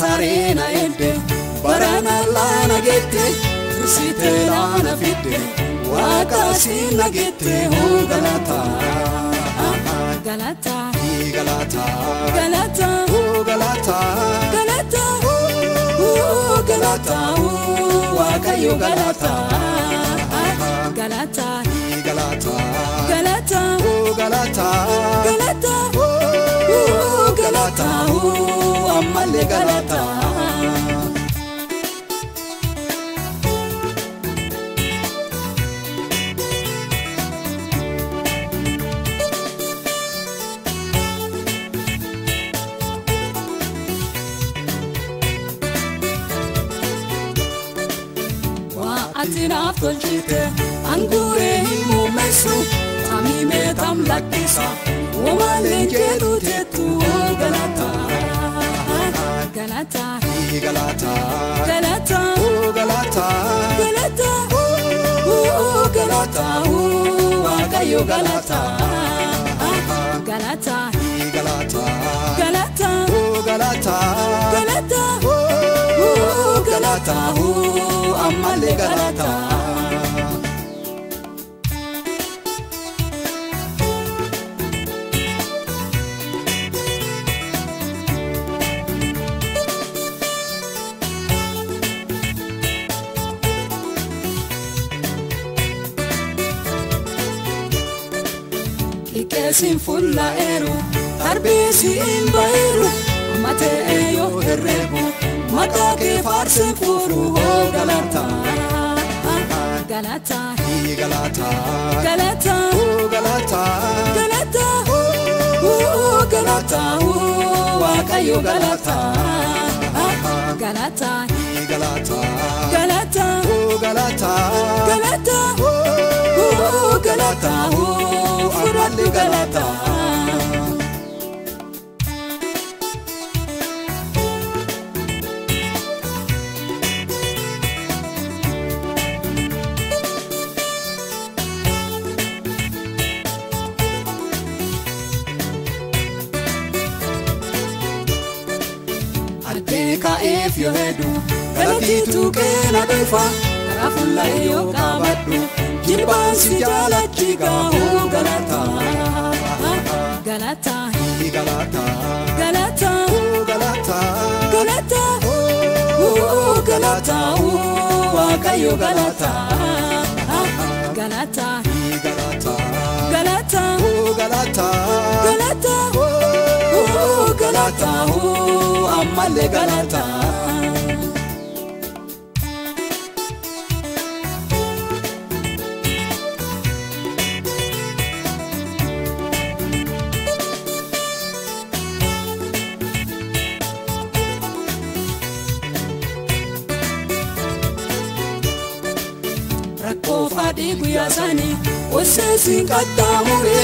taarina edde barana laana gette tursite laana fidde waaqa siina gette hoo galata galata galata galata hoo galata galata hoo galata waaqayyo galata galata galata galata hoo galata galata galata ammallee galata. Ati naaf tolchite anguuree hin muummessu tamimee tam lakkisa wamaaleen jedhu. galata. Galata. Oh galata. Galata. Oh galata. Oh agayo galata. Galata. Galata. Galata. Oh galata. sin fullaero Arbisi in baero Mate eyo herrebo Mata ke farse furu ho galata. Galata. Galata. Galata. Oh galata. Galata. Oh galata. Oh wakayo galata. Galata. Galata. Galataa. Ka'eef yoo hedu galatiitu keena dhufa karaa fuullee yoo qabadhu jilbaan si jaalachi gaahuu Galata. Galata. Galata. Oh, Galata. Galata. Oh, Galata. Oh, Wakayo Galata. Galata. Galata. Galata. Oh, Galata. Galata. Oh, Galata. Oh, Amale Galata. Galata. Rakkoo fadhii guyyaa sanii osseesiin qaxxaamure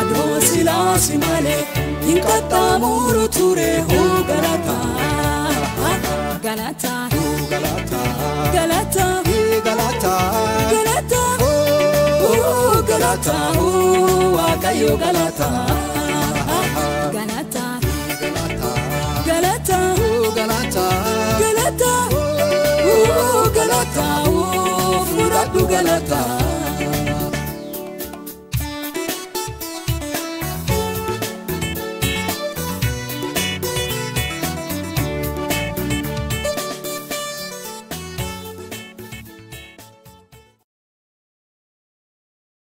adoo silaasi malee hin qaxxaamuru ture hoo galata. Galata. Oh galataa. galata. Galataa. galata. Oh waaqayyo galata Natal.